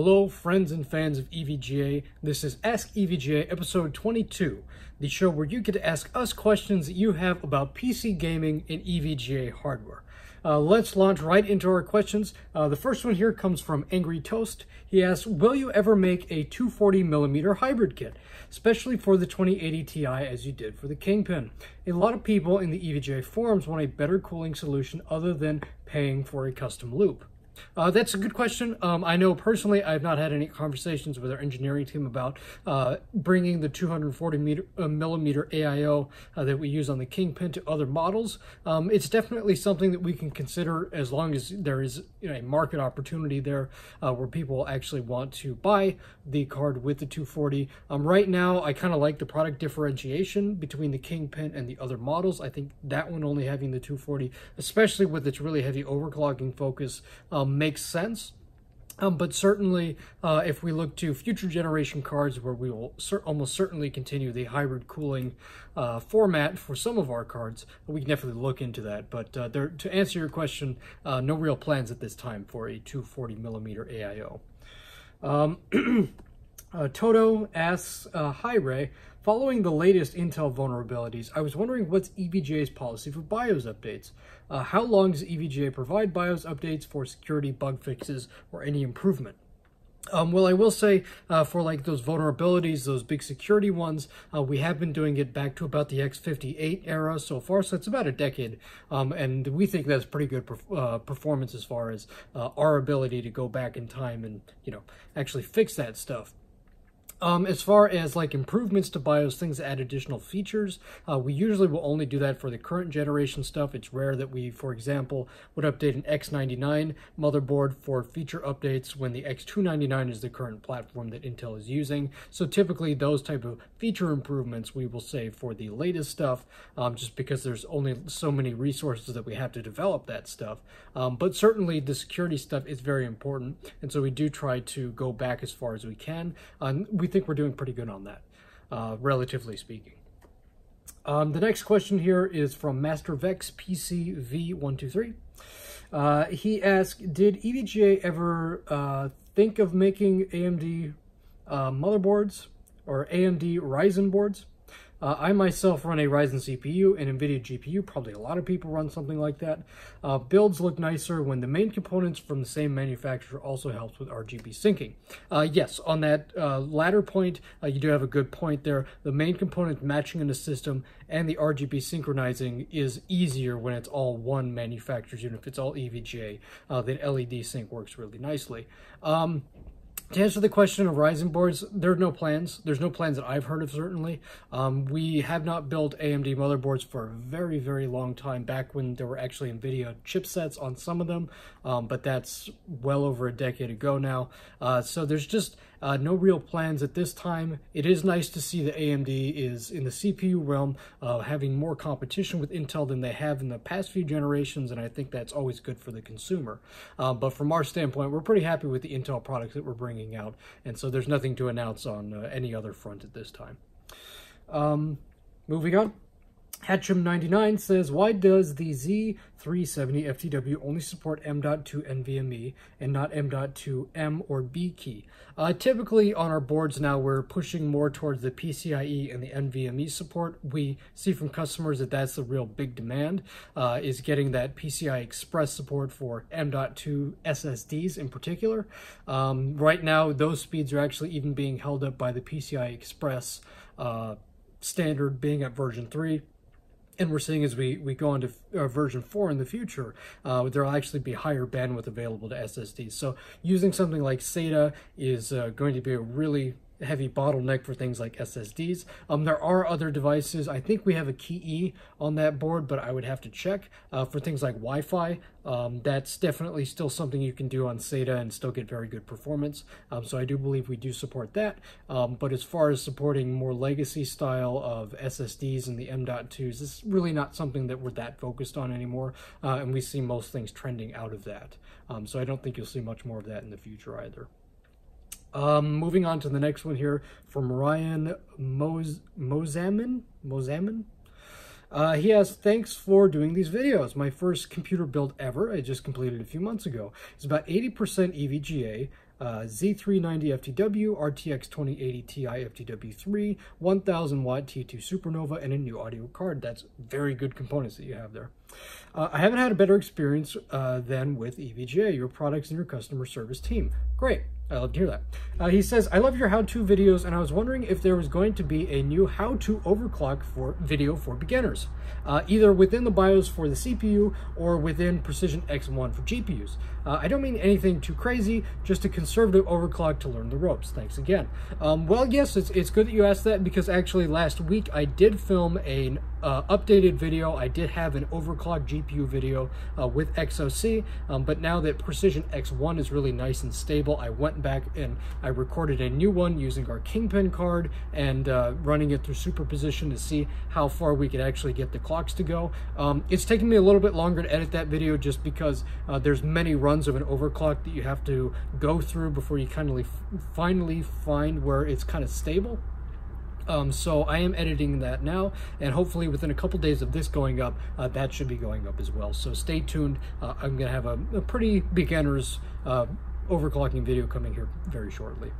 Hello, friends and fans of EVGA. This is Ask EVGA episode 22, the show where you get to ask us questions that you have about PC gaming and EVGA hardware. Uh, let's launch right into our questions. Uh, the first one here comes from Angry Toast. He asks, will you ever make a 240 millimeter hybrid kit, especially for the 2080 Ti as you did for the Kingpin? A lot of people in the EVGA forums want a better cooling solution other than paying for a custom loop. Uh, that's a good question. Um, I know personally I've not had any conversations with our engineering team about uh, bringing the 240 meter, uh, millimeter AIO uh, that we use on the Kingpin to other models. Um, it's definitely something that we can consider as long as there is you know, a market opportunity there uh, where people actually want to buy the card with the 240. Um, right now, I kind of like the product differentiation between the Kingpin and the other models. I think that one only having the 240, especially with its really heavy overclocking focus, um, makes sense. Um, but certainly, uh, if we look to future generation cards where we will cer almost certainly continue the hybrid cooling uh, format for some of our cards, we can definitely look into that. But uh, there, to answer your question, uh, no real plans at this time for a 240 millimeter AIO. Um, uh, Toto asks, uh, Hi Ray, Following the latest Intel vulnerabilities, I was wondering what's EVGA's policy for BIOS updates? Uh, how long does EVGA provide BIOS updates for security bug fixes or any improvement? Um, well, I will say uh, for like those vulnerabilities, those big security ones, uh, we have been doing it back to about the X58 era so far, so it's about a decade, um, and we think that's pretty good perf uh, performance as far as uh, our ability to go back in time and you know actually fix that stuff. Um, as far as like improvements to BIOS, things that add additional features, uh, we usually will only do that for the current generation stuff. It's rare that we, for example, would update an X99 motherboard for feature updates when the X299 is the current platform that Intel is using. So typically those type of feature improvements we will save for the latest stuff, um, just because there's only so many resources that we have to develop that stuff. Um, but certainly the security stuff is very important, and so we do try to go back as far as we can. Um, we think we're doing pretty good on that, uh, relatively speaking. Um, the next question here is from MasterVex PCV123. Uh, he asked, did EVGA ever uh, think of making AMD uh, motherboards or AMD Ryzen boards? Uh, I myself run a Ryzen CPU and NVIDIA GPU. Probably a lot of people run something like that. Uh, builds look nicer when the main components from the same manufacturer also helps with RGB syncing. Uh, yes, on that uh, latter point, uh, you do have a good point there. The main component matching in the system and the RGB synchronizing is easier when it's all one manufacturer's unit. If it's all EVGA, uh, then LED sync works really nicely. Um, to answer the question of Ryzen boards, there are no plans. There's no plans that I've heard of, certainly. Um, we have not built AMD motherboards for a very, very long time, back when there were actually NVIDIA chipsets on some of them, um, but that's well over a decade ago now. Uh, so there's just uh, no real plans at this time. It is nice to see that AMD is in the CPU realm, uh, having more competition with Intel than they have in the past few generations, and I think that's always good for the consumer. Uh, but from our standpoint, we're pretty happy with the Intel products that we're bringing out, and so there's nothing to announce on uh, any other front at this time. Um, moving on. Hatchum99 says, why does the Z370 FTW only support M.2 NVMe and not M.2 M or B key? Uh, typically on our boards now, we're pushing more towards the PCIe and the NVMe support. We see from customers that that's the real big demand, uh, is getting that PCI Express support for M.2 SSDs in particular. Um, right now, those speeds are actually even being held up by the PCI Express uh, standard being at version 3 and we're seeing as we, we go into uh, version 4 in the future, uh, there'll actually be higher bandwidth available to SSDs. So using something like SATA is uh, going to be a really heavy bottleneck for things like SSDs. Um, there are other devices. I think we have a KeyE on that board, but I would have to check. Uh, for things like Wi-Fi, um, that's definitely still something you can do on SATA and still get very good performance. Um, so I do believe we do support that. Um, but as far as supporting more legacy style of SSDs and the M.2s, it's really not something that we're that focused on anymore. Uh, and we see most things trending out of that. Um, so I don't think you'll see much more of that in the future either. Um, moving on to the next one here from Ryan Mos Mozamin. Mozamin. Uh, he has thanks for doing these videos. My first computer build ever, I just completed a few months ago. It's about 80% EVGA. uh, Z390 FTW, RTX 2080 Ti FTW3, 1000 watt T2 Supernova, and a new audio card. That's very good components that you have there. Uh, I haven't had a better experience uh, than with EVGA, your products and your customer service team. Great. I love to hear that. Uh, he says, I love your how-to videos, and I was wondering if there was going to be a new how-to overclock for video for beginners, uh, either within the BIOS for the CPU or within Precision X1 for GPUs. Uh, I don't mean anything too crazy, just a conservative overclock to learn the ropes. Thanks again. Um, well, yes, it's, it's good that you asked that because actually last week I did film an uh, updated video. I did have an overclock GPU video uh, with XOC, um, but now that Precision X1 is really nice and stable, I went back and I recorded a new one using our Kingpin card and uh, running it through superposition to see how far we could actually get the clocks to go. Um, it's taking me a little bit longer to edit that video just because uh, there's many runs of an overclock that you have to go through before you kind of finally find where it's kind of stable. Um, so I am editing that now, and hopefully within a couple days of this going up, uh, that should be going up as well. So stay tuned. Uh, I'm going to have a, a, pretty beginner's uh, overclocking video coming here very shortly.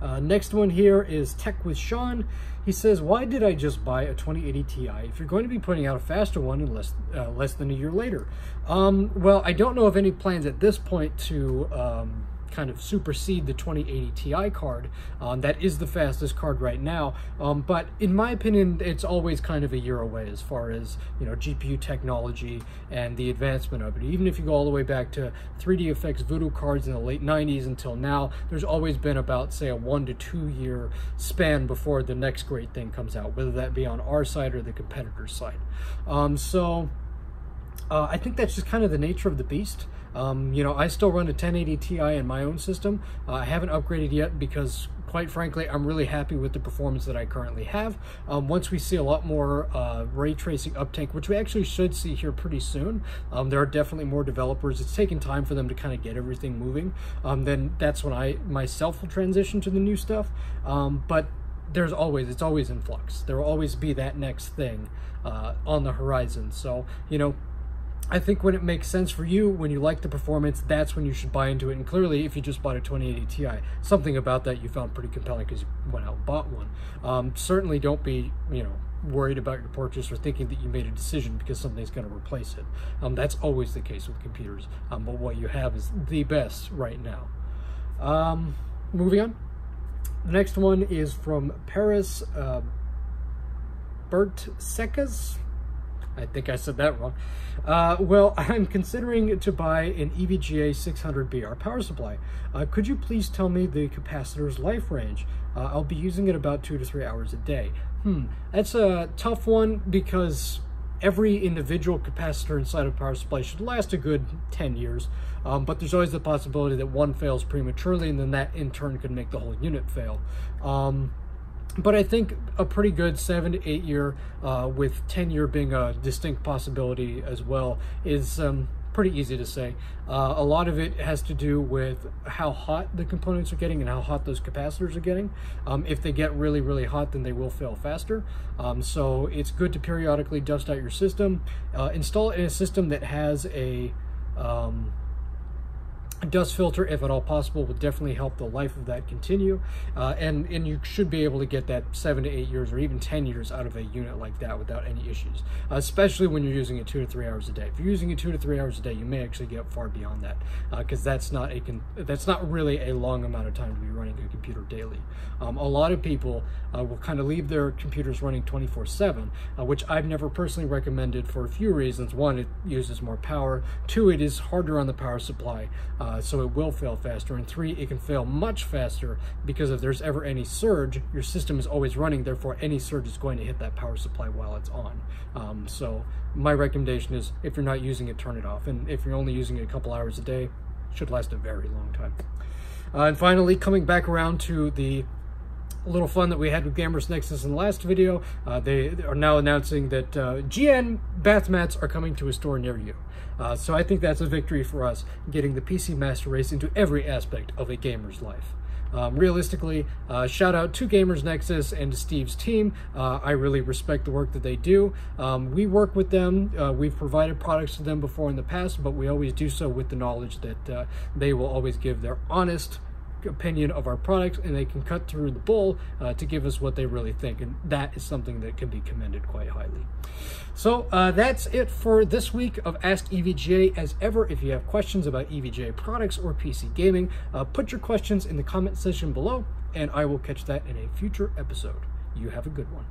Uh, next one here is Tech with Sean. He says, why did I just buy a 2080 Ti if you're going to be putting out a faster one in less, uh, less than a year later? Um, well, I don't know of any plans at this point to um, kind of supersede the 2080 Ti card. Um, that is the fastest card right now. Um, but in my opinion, it's always kind of a year away as far as, you know, GPU technology and the advancement of it. Even if you go all the way back to 3DFX Voodoo cards in the late 90s until now, there's always been about, say, a one to two year span before the next great thing comes out, whether that be on our side or the competitor's side. Um, so uh, I think that's just kind of the nature of the beast. Um, you know, I still run a 1080 Ti in my own system. Uh, I haven't upgraded yet because quite frankly, I'm really happy with the performance that I currently have. Um, once we see a lot more uh, ray tracing uptake, which we actually should see here pretty soon, um, there are definitely more developers. It's taking time for them to kind of get everything moving. Um, then that's when I myself will transition to the new stuff. Um, but there's always, it's always in flux. There will always be that next thing uh, on the horizon. So, you know, I think when it makes sense for you, when you like the performance, that's when you should buy into it. And clearly, if you just bought a 2080 Ti, something about that you found pretty compelling because you went out and bought one. Um, certainly don't be, you know, worried about your purchase or thinking that you made a decision because something's going to replace it. Um, that's always the case with computers. Um, but what you have is the best right now. Um, moving on. The next one is from Paris uh, Bert Secas. I think I said that wrong. Uh, well, I'm considering to buy an EVGA 600BR power supply. Uh, could you please tell me the capacitor's life range? Uh, I'll be using it about two to three hours a day. Hmm, that's a tough one because every individual capacitor inside a power supply should last a good 10 years, um, but there's always the possibility that one fails prematurely and then that in turn could make the whole unit fail. Um, but I think a pretty good seven to eight year, uh, with 10 year being a distinct possibility as well, is um, pretty easy to say. Uh, a lot of it has to do with how hot the components are getting and how hot those capacitors are getting. Um, if they get really, really hot, then they will fail faster. Um, so it's good to periodically dust out your system. Uh, install it in a system that has a um, dust filter, if at all possible, will definitely help the life of that continue. Uh, and, and you should be able to get that seven to eight years or even 10 years out of a unit like that without any issues, uh, especially when you're using it two to three hours a day. If you're using it two to three hours a day, you may actually get far beyond that because uh, that's not a that's not really a long amount of time to be running a computer daily. Um, a lot of people uh, will kind of leave their computers running 24 7, uh, which I've never personally recommended for a few reasons. One, it uses more power. Two, it is harder on the power supply. Uh, so it will fail faster. And three, it can fail much faster because if there's ever any surge, your system is always running, therefore any surge is going to hit that power supply while it's on. Um, so my recommendation is if you're not using it, turn it off. And if you're only using it a couple hours a day, should last a very long time. Uh, and finally, coming back around to the little fun that we had with Gamers Nexus in the last video. Uh, they are now announcing that uh, GN bath mats are coming to a store near you. Uh, so I think that's a victory for us, getting the PC Master Race into every aspect of a gamer's life. Um, realistically, uh, shout out to Gamers Nexus and to Steve's team. Uh, I really respect the work that they do. Um, we work with them. Uh, we've provided products to them before in the past, but we always do so with the knowledge that uh, they will always give their honest opinion of our products and they can cut through the bull uh, to give us what they really think and that is something that can be commended quite highly. So uh, that's it for this week of ask evga as ever if you have questions about evga products or pc gaming uh, put your questions in the comment section below and i will catch that in a future episode. You have a good one